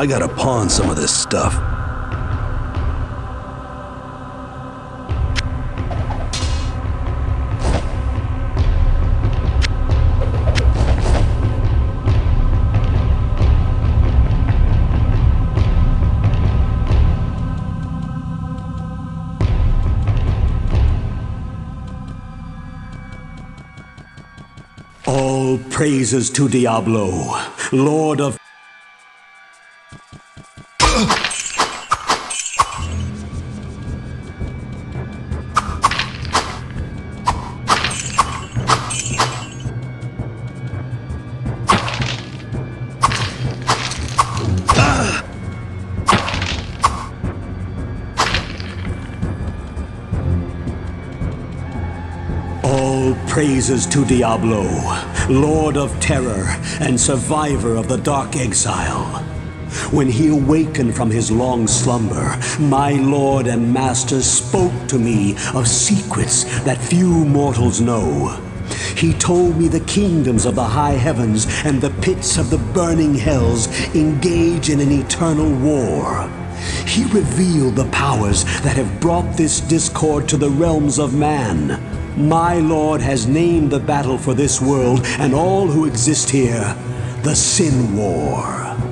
I gotta pawn some of this stuff. All praises to Diablo, Lord of. All praises to Diablo, Lord of Terror and survivor of the Dark Exile. When he awakened from his long slumber, my Lord and Master spoke to me of secrets that few mortals know. He told me the kingdoms of the high heavens and the pits of the burning hells engage in an eternal war. He revealed the powers that have brought this discord to the realms of man. My Lord has named the battle for this world and all who exist here the Sin War.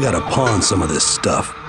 Gotta pawn some of this stuff.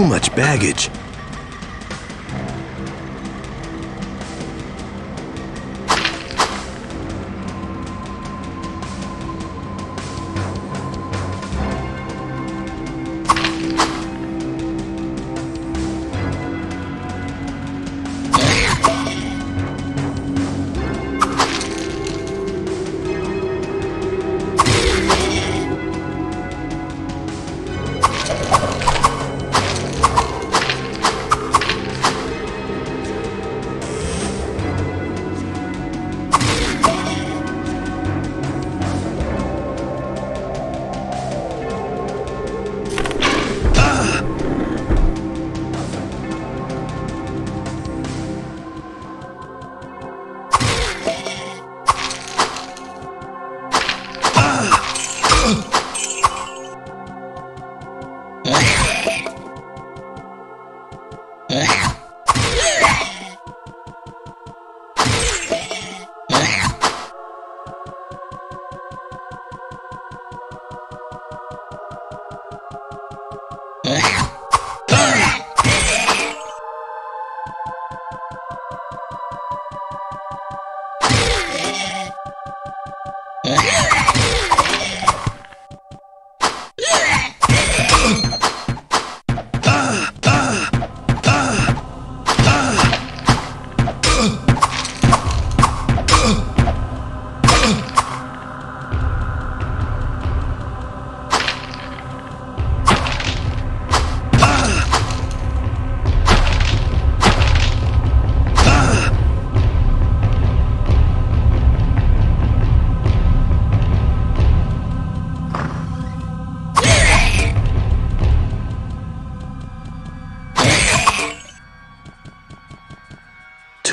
Too much baggage.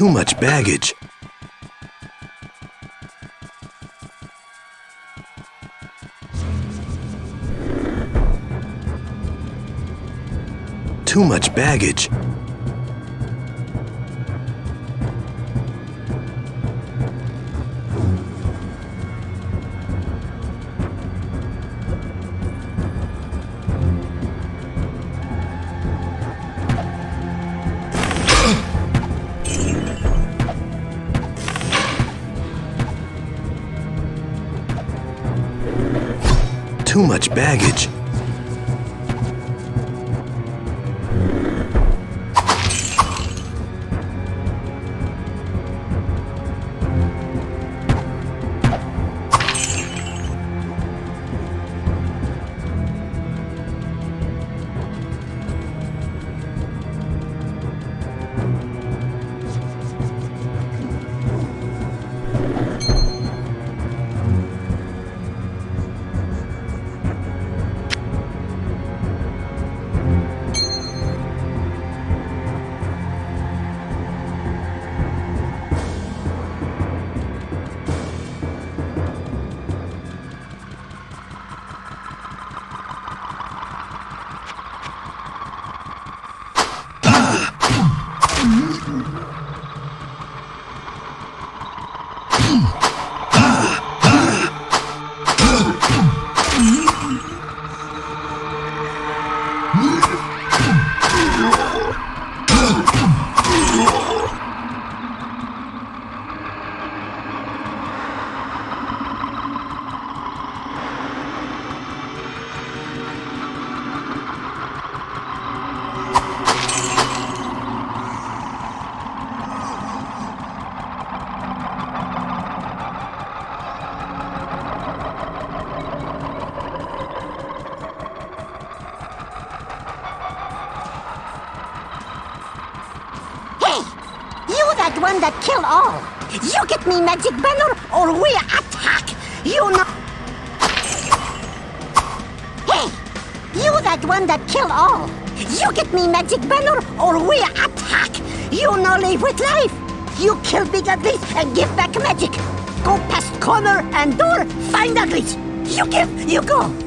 Too much baggage. Too much baggage. Too much baggage. That kill all! You get me magic banner or we attack! You know... Hey! You that one that kill all! You get me magic banner or we attack! You no live with life! You kill big uglies and give back magic! Go past corner and door, find uglies! You give, you go!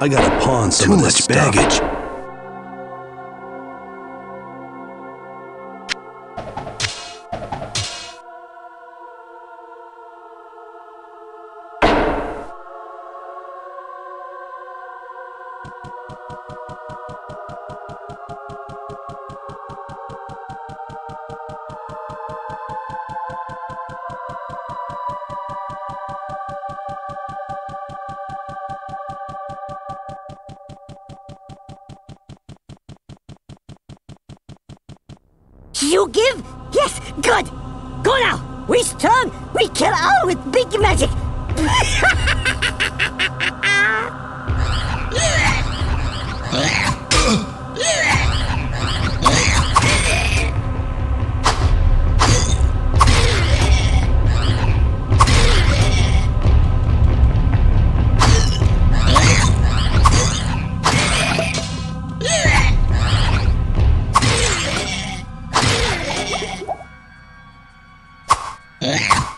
I gotta pawn some Too of much stuff. baggage. You give? Yes, good. Go now. We strong. We kill all with big magic. Yeah.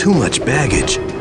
Too much baggage.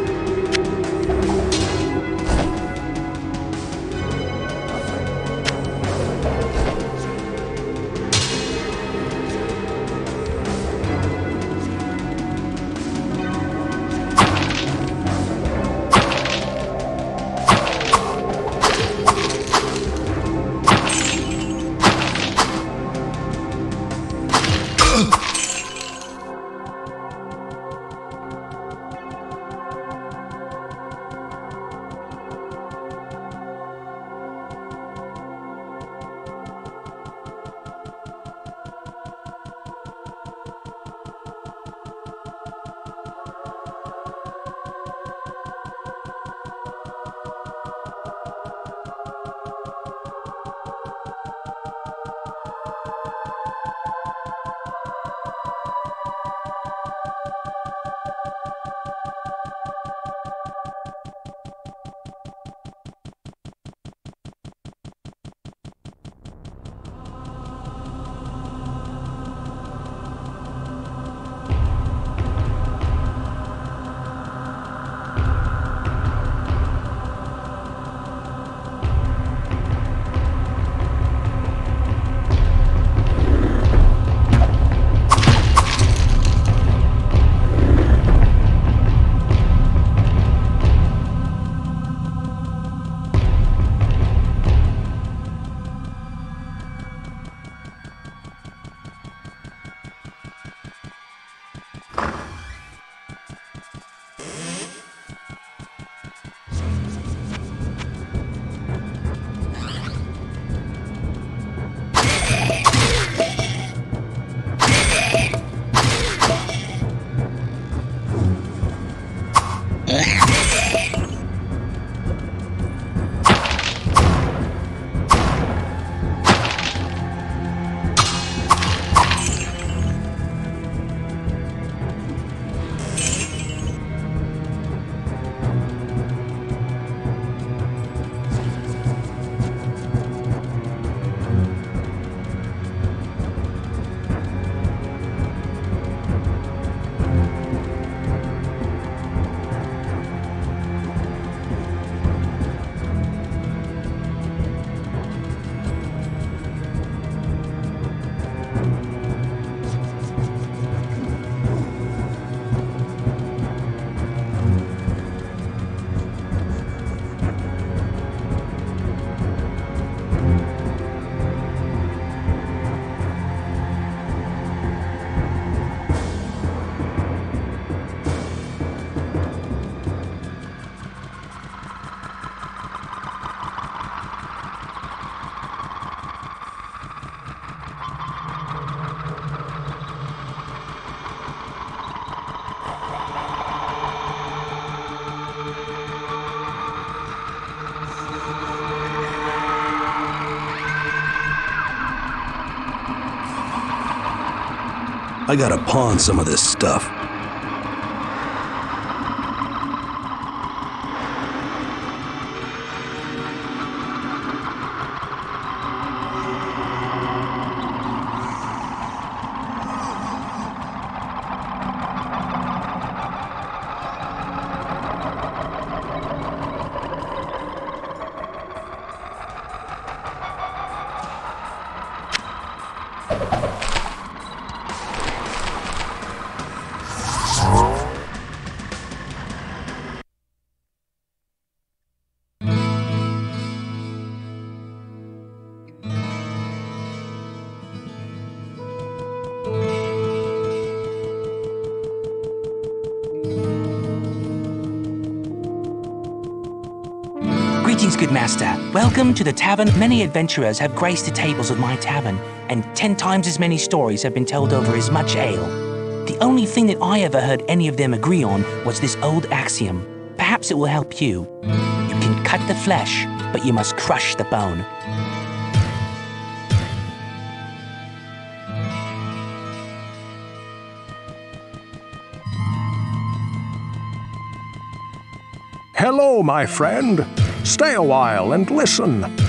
I gotta pawn some of this stuff. Master. Welcome to the tavern. Many adventurers have graced the tables of my tavern, and ten times as many stories have been told over as much ale. The only thing that I ever heard any of them agree on was this old axiom. Perhaps it will help you. You can cut the flesh, but you must crush the bone. Hello, my friend. Stay a while and listen.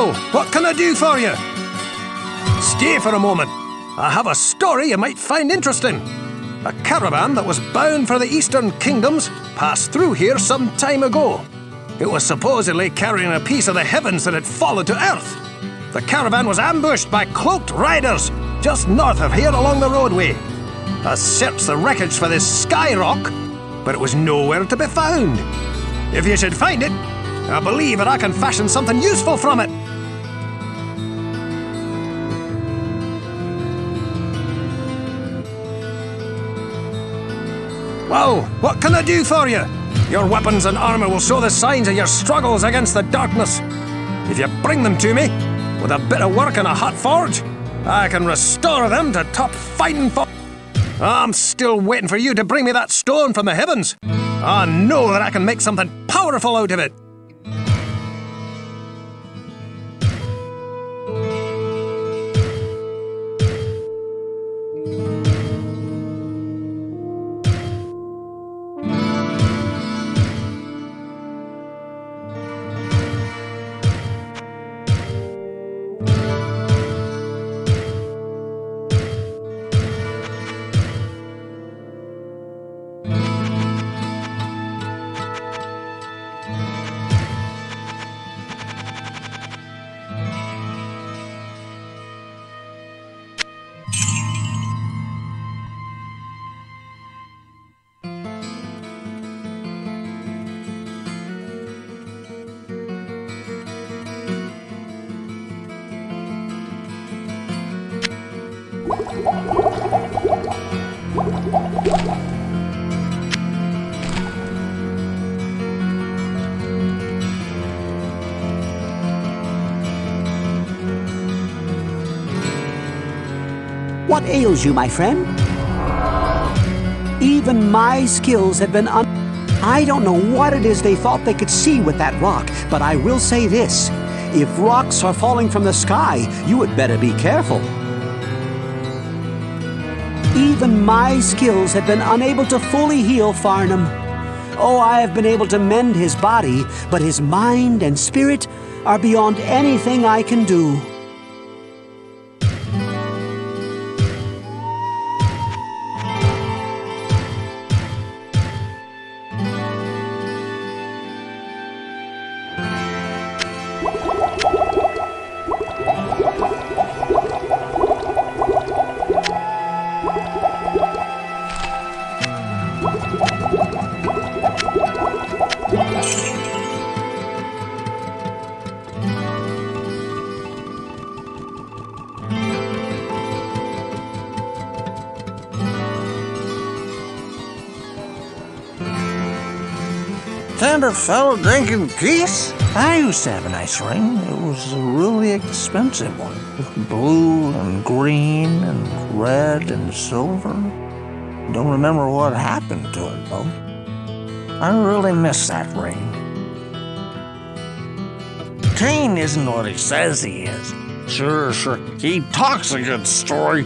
Well, what can I do for you? Stay for a moment. I have a story you might find interesting. A caravan that was bound for the Eastern Kingdoms passed through here some time ago. It was supposedly carrying a piece of the heavens that had fallen to earth. The caravan was ambushed by cloaked riders just north of here along the roadway. I searched the wreckage for this sky rock, but it was nowhere to be found. If you should find it, I believe that I can fashion something useful from it. Well, what can I do for you? Your weapons and armor will show the signs of your struggles against the darkness. If you bring them to me, with a bit of work and a hot forge, I can restore them to top fighting for. I'm still waiting for you to bring me that stone from the heavens. I know that I can make something powerful out of it. What ails you, my friend? Even my skills have been un... I don't know what it is they thought they could see with that rock, but I will say this. If rocks are falling from the sky, you had better be careful. Even my skills have been unable to fully heal Farnham. Oh, I have been able to mend his body, but his mind and spirit are beyond anything I can do. A fellow drink in peace? I used to have a nice ring. It was a really expensive one. With blue and green and red and silver. Don't remember what happened to it, though. I really miss that ring. Cain isn't what he says he is. Sure, sure. He talks a good story.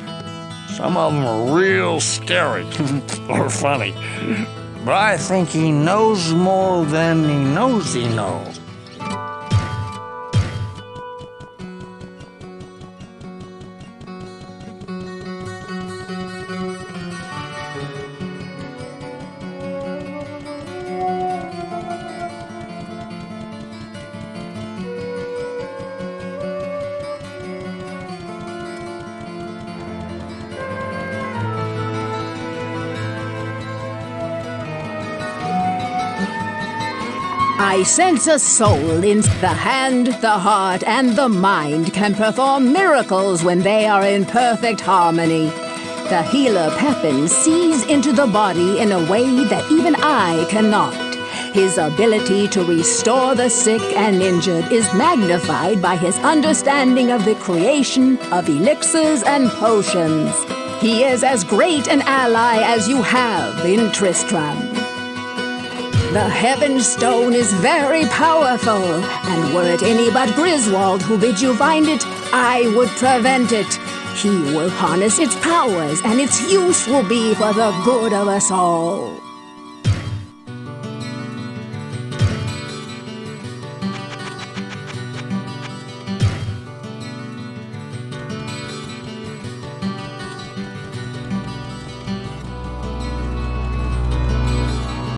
Some of them are real scary or funny. But I think he knows more than he knows he knows. I sense a soul in the hand, the heart, and the mind can perform miracles when they are in perfect harmony. The healer Pepin sees into the body in a way that even I cannot. His ability to restore the sick and injured is magnified by his understanding of the creation of elixirs and potions. He is as great an ally as you have in Tristram. The Heaven Stone is very powerful, and were it any but Griswold who bid you find it, I would prevent it. He will harness its powers, and its use will be for the good of us all.